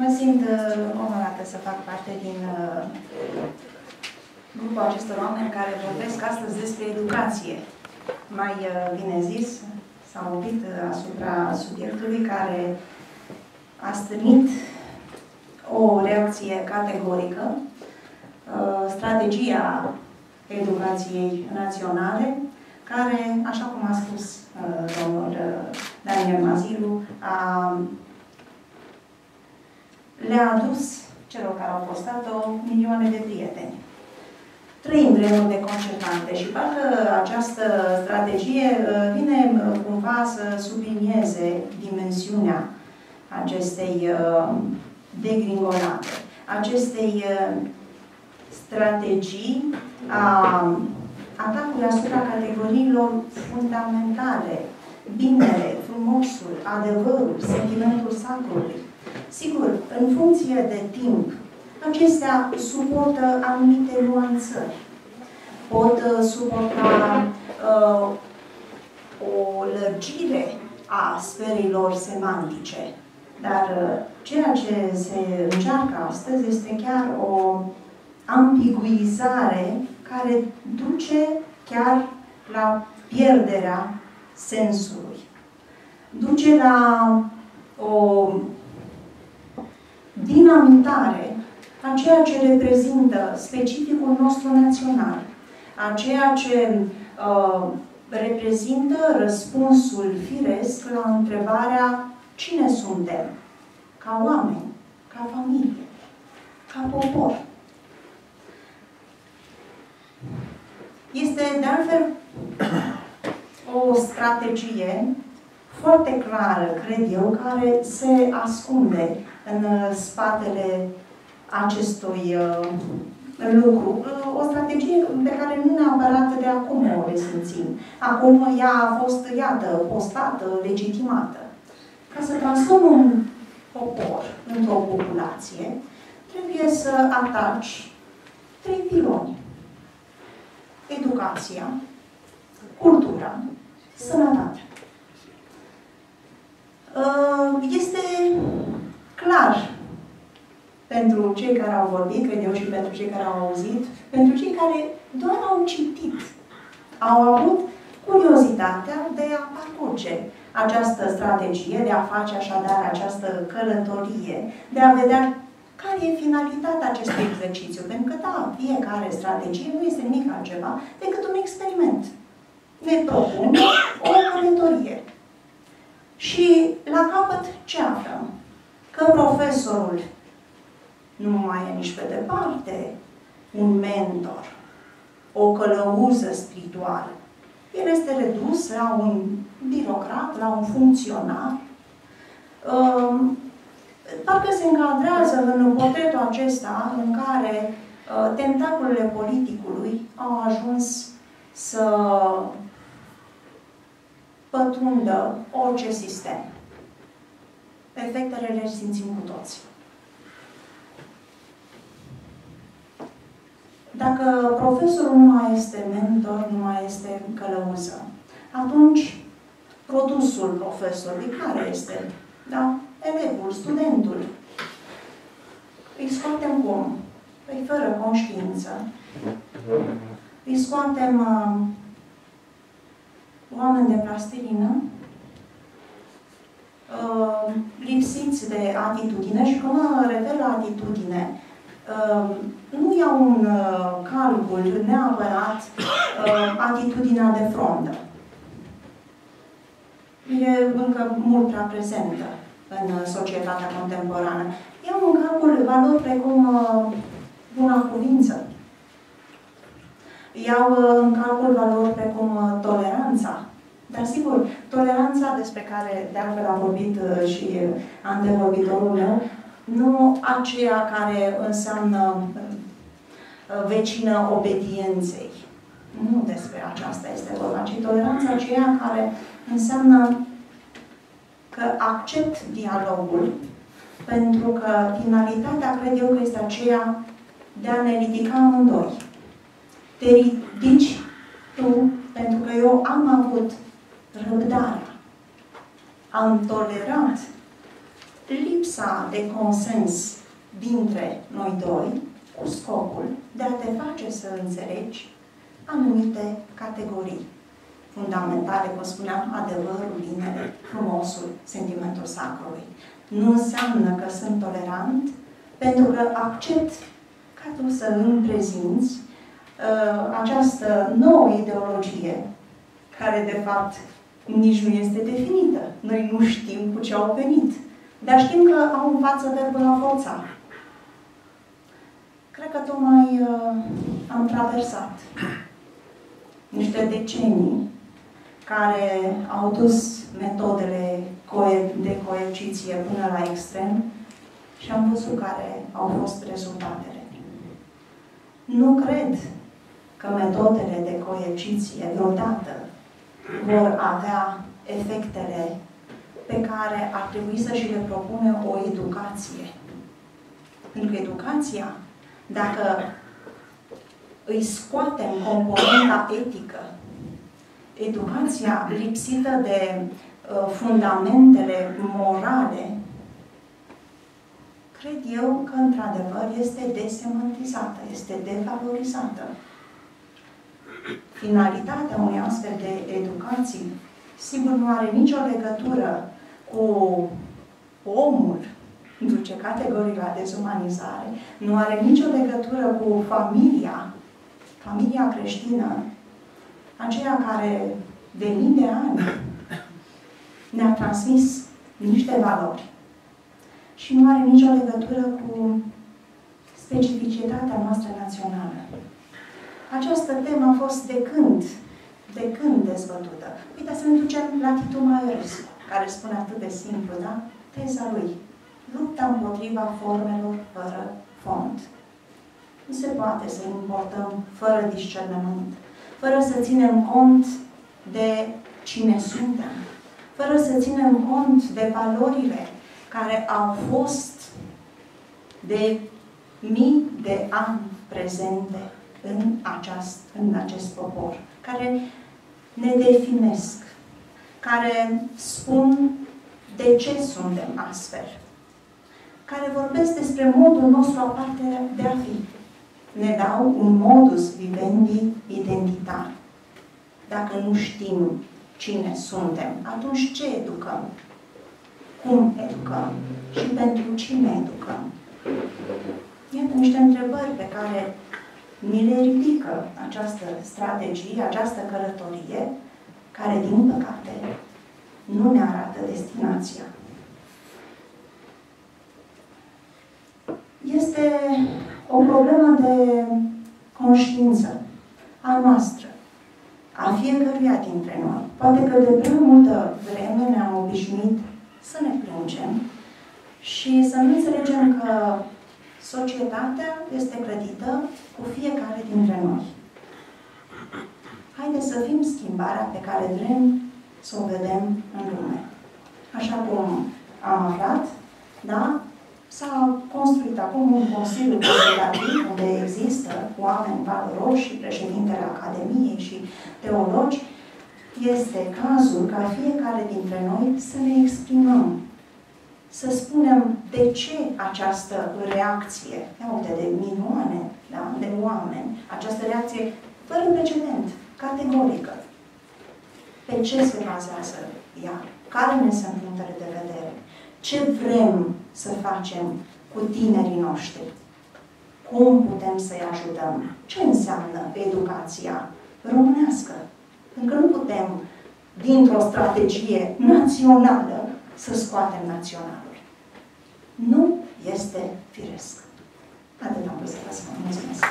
Mă simt uh, onorată să fac parte din uh, grupul acestor oameni care vorbesc astăzi despre educație. Mai uh, bine zis, s-au oprit uh, asupra subiectului care a strânit o reacție categorică, uh, strategia educației naționale, care, așa cum a spus uh, domnul uh, Daniel Mazilu, a le-a adus celor care au postat-o milioane de prieteni. Trăim vremuri de concertante și parcă această strategie uh, vine uh, cumva să sublinieze dimensiunea acestei uh, degringolate, acestei strategii a atacului asupra categoriilor fundamentale, binele, frumosul, adevărul, sentimentul sacrului, Sigur, în funcție de timp, acestea suportă anumite nuanțări. Pot uh, suporta uh, o lărgire a sferilor semantice. Dar uh, ceea ce se încearcă astăzi este chiar o ambiguizare care duce chiar la pierderea sensului. Duce la o dinamitare a ceea ce reprezintă specificul nostru național, a ceea ce uh, reprezintă răspunsul firesc la întrebarea cine suntem, ca oameni, ca familie, ca popor. Este, de altfel, o strategie foarte clară, cred eu, care se ascunde în uh, spatele acestui uh, lucru. Uh, o strategie pe care nu neapărat de acum o resimțim. Acum ea a fost, iată, postată, legitimată. Ca să transformă un popor într-o populație, trebuie să ataci trei piloni. Educația, cultura, sănătatea. Este clar pentru cei care au vorbit, cred eu, și pentru cei care au auzit, pentru cei care doar au citit, au avut curiozitatea de a parcurge această strategie, de a face așadar această călătorie, de a vedea care e finalitatea acestui exercițiu. Pentru că, da, fiecare strategie nu este nimic altceva decât un experiment. Ne propun o călătorie. Și la capăt ce aflăm? Că profesorul nu mai e nici pe departe un mentor, o călăuză spirituală. El este redus la un birocrat, la un funcționar. Um, parcă se încadrează în portretul acesta în care uh, tentaculele politicului au ajuns să pătrundă orice sistem efectele le simțim cu toți. Dacă profesorul nu mai este mentor, nu mai este călăuză, atunci produsul profesorului care este? Da? Elevul, studentul. Îi scoatem cum? Păi fără conștiință. Îi scoatem uh, oameni de plastilină, uh, lipsiți de atitudine și când mă refer la atitudine, uh, nu iau un uh, calcul neapărat uh, atitudinea de frondă. E încă mult prea prezentă în uh, societatea contemporană. Iau un calcul valori precum uh, buna cuvință. Iau uh, în calcul valori precum uh, toleranța, dar sigur, toleranța despre care de altfel a vorbit uh, și antevorbitorul meu, nu aceea care înseamnă uh, vecină obedienței. Nu despre aceasta este vorba, ci toleranța aceea care înseamnă că accept dialogul, pentru că finalitatea, cred eu, că este aceea de a ne ridica amândoi. Te ridici tu, pentru că eu am avut răbdarea. Am tolerat lipsa de consens dintre noi doi cu scopul de a te face să înțelegi anumite categorii fundamentale, cum spuneam, adevărul, binele, frumosul, sentimentul sacrului. Nu înseamnă că sunt tolerant, pentru că accept ca tu să îmi prezinți uh, această nouă ideologie, care de fapt nici nu este definită. Noi nu știm cu ce au venit. Dar știm că au în față verbul la forța. Cred că tocmai uh, am traversat niște decenii care au dus metodele de coerciție până la extrem și am văzut care au fost rezultatele. Nu cred că metodele de coerciție vreodată vor avea efectele pe care ar trebui să și le propune o educație. Pentru că educația, dacă îi scoatem componenta etică, educația lipsită de uh, fundamentele morale, cred eu că, într-adevăr, este desemantizată, este devalorizată. Finalitatea unei astfel de educații, sigur, nu are nicio legătură cu omul, duce categorii la dezumanizare, nu are nicio legătură cu familia, familia creștină, aceea care de mii de ani ne-a transmis niște valori. Și nu are nicio legătură cu specificitatea noastră națională. Această temă a fost de când, de când dezbătută. Uite, să ne ducem la Titu Maiorescu, care spune atât de simplu, da? Teza lui. Lupta împotriva formelor fără fond. Nu se poate să importăm fără discernământ, fără să ținem cont de cine suntem, fără să ținem cont de valorile care au fost de mii de ani prezente în, aceast, în acest popor, care ne definesc, care spun de ce suntem astfel, care vorbesc despre modul nostru aparte de a fi. Ne dau un modus vivendi identitar. Dacă nu știm cine suntem, atunci ce educăm? Cum educăm? Și pentru cine educăm? Iată niște întrebări pe care ni le ridică această strategie, această călătorie, care, din păcate, nu ne arată destinația. Este o problemă de conștiință a noastră, a fiecăruia dintre noi. Poate că de prea multă vreme ne-am obișnuit să ne plângem și să nu înțelegem că societatea este clădită cu fiecare dintre noi. Haideți să fim schimbarea pe care vrem să o vedem în lume. Așa cum am aflat, da? S-a construit acum un Consiliu Consultativ unde există oameni valoroși și președintele Academiei și teologi. Este cazul ca fiecare dintre noi să ne exprimăm să spunem de ce această reacție, ia uite, de milioane da, de oameni, această reacție fără precedent, categorică. Pe ce se bazează ea? Care ne sunt punctele de vedere? Ce vrem să facem cu tinerii noștri? Cum putem să-i ajutăm? Ce înseamnă educația românească? Pentru că nu putem, dintr-o strategie națională, să scoatem național nu este firesc. Atât am vrut să vă spun. Mulțumesc!